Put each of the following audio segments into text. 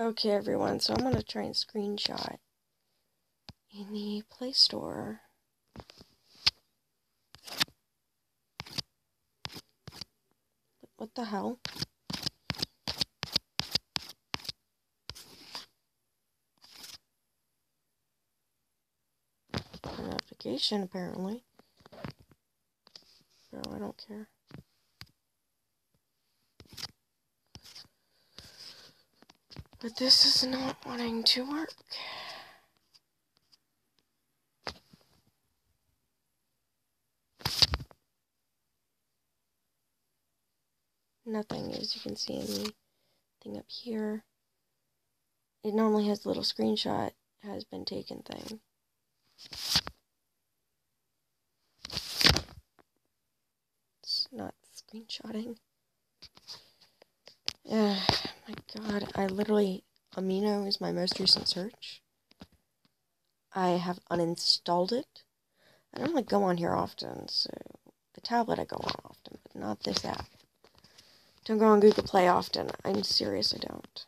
Okay, everyone, so I'm going to try and screenshot in the Play Store. What the hell? Notification, apparently. Bro, I don't care. But this is not wanting to work. Nothing, as you can see in the thing up here. It normally has a little screenshot has been taken thing. It's not screenshotting. God, I literally, Amino is my most recent search. I have uninstalled it. I don't like go on here often, so the tablet I go on often, but not this app. Don't go on Google Play often. I'm serious, I don't.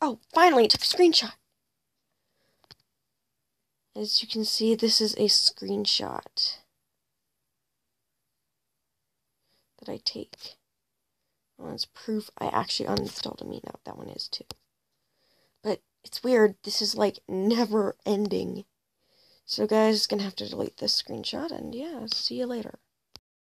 Oh, finally, it took a screenshot. As you can see, this is a screenshot that I take. Well, it's proof I actually uninstalled Amino. That one is too. But it's weird. This is like never ending. So guys, gonna have to delete this screenshot and yeah, see you later.